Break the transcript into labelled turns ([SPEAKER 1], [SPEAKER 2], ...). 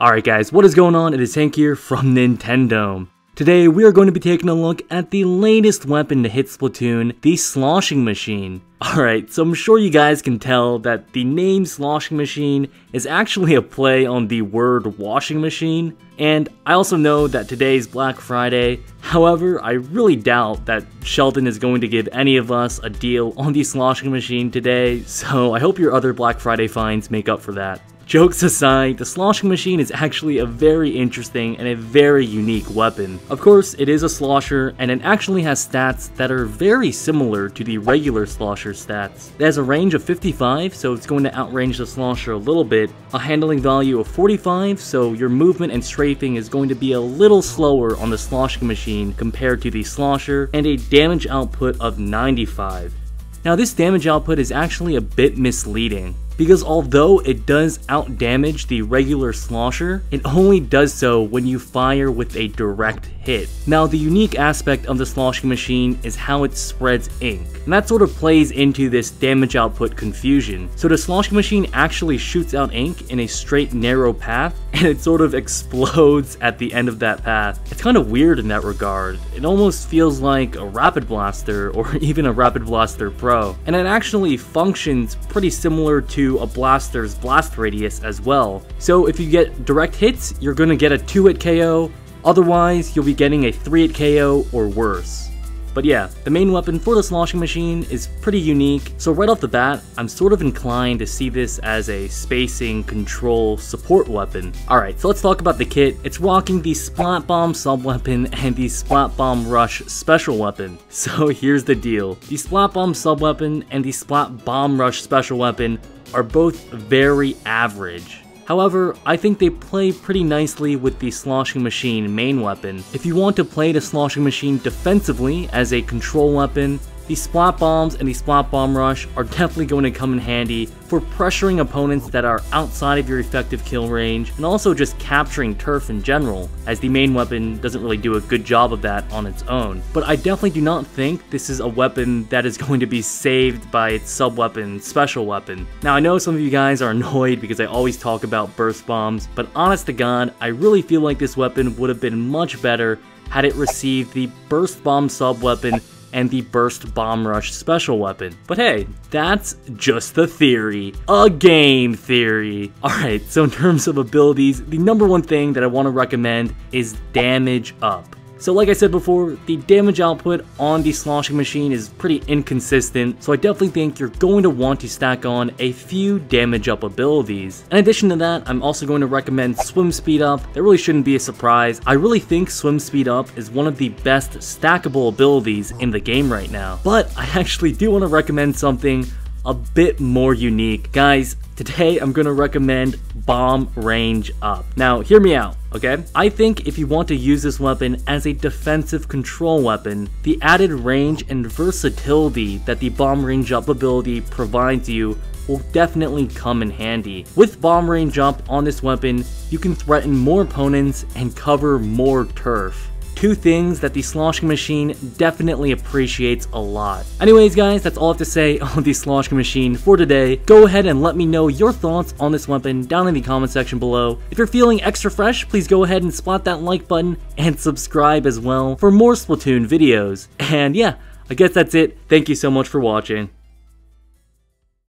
[SPEAKER 1] Alright guys, what is going on? It is Hank here from Nintendome. Today we are going to be taking a look at the latest weapon to hit Splatoon, the Sloshing Machine. Alright, so I'm sure you guys can tell that the name Sloshing Machine is actually a play on the word washing machine, and I also know that today is Black Friday, however, I really doubt that Sheldon is going to give any of us a deal on the Sloshing Machine today, so I hope your other Black Friday finds make up for that. Jokes aside, the sloshing machine is actually a very interesting and a very unique weapon. Of course, it is a slosher, and it actually has stats that are very similar to the regular slosher stats. It has a range of 55, so it's going to outrange the slosher a little bit, a handling value of 45, so your movement and strafing is going to be a little slower on the sloshing machine compared to the slosher, and a damage output of 95. Now this damage output is actually a bit misleading because although it does outdamage the regular slosher, it only does so when you fire with a direct hit. Now the unique aspect of the sloshing machine is how it spreads ink, and that sort of plays into this damage output confusion. So the sloshing machine actually shoots out ink in a straight narrow path, and it sort of explodes at the end of that path. It's kind of weird in that regard. It almost feels like a Rapid Blaster or even a Rapid Blaster Pro, and it actually functions pretty similar to a blaster's blast radius as well. So if you get direct hits, you're going to get a 2 hit KO, otherwise you'll be getting a 3 hit KO or worse. But yeah, the main weapon for the sloshing machine is pretty unique, so right off the bat, I'm sort of inclined to see this as a spacing control support weapon. Alright, so let's talk about the kit. It's rocking the Splat Bomb sub-weapon and the Splat Bomb Rush special weapon. So here's the deal. The Splat Bomb sub-weapon and the Splat Bomb Rush special weapon are both very average. However, I think they play pretty nicely with the Sloshing Machine main weapon. If you want to play the Sloshing Machine defensively as a control weapon, the Splat Bombs and the Splat Bomb Rush are definitely going to come in handy for pressuring opponents that are outside of your effective kill range, and also just capturing turf in general, as the main weapon doesn't really do a good job of that on its own. But I definitely do not think this is a weapon that is going to be saved by its sub-weapon, special weapon. Now I know some of you guys are annoyed because I always talk about burst bombs, but honest to god, I really feel like this weapon would have been much better had it received the burst bomb sub-weapon and the Burst Bomb Rush special weapon. But hey, that's just the theory. A game theory. Alright, so in terms of abilities, the number one thing that I want to recommend is damage up. So like I said before, the damage output on the sloshing machine is pretty inconsistent, so I definitely think you're going to want to stack on a few damage up abilities. In addition to that, I'm also going to recommend swim speed up. That really shouldn't be a surprise. I really think swim speed up is one of the best stackable abilities in the game right now. But I actually do want to recommend something a bit more unique. Guys, today I'm to recommend Bomb Range Up. Now, hear me out, okay? I think if you want to use this weapon as a defensive control weapon, the added range and versatility that the Bomb Range Up ability provides you will definitely come in handy. With Bomb Range Up on this weapon, you can threaten more opponents and cover more turf. Two things that the sloshing machine definitely appreciates a lot. Anyways guys, that's all I have to say on the sloshing machine for today. Go ahead and let me know your thoughts on this weapon down in the comment section below. If you're feeling extra fresh, please go ahead and spot that like button and subscribe as well for more Splatoon videos. And yeah, I guess that's it. Thank you so much for watching.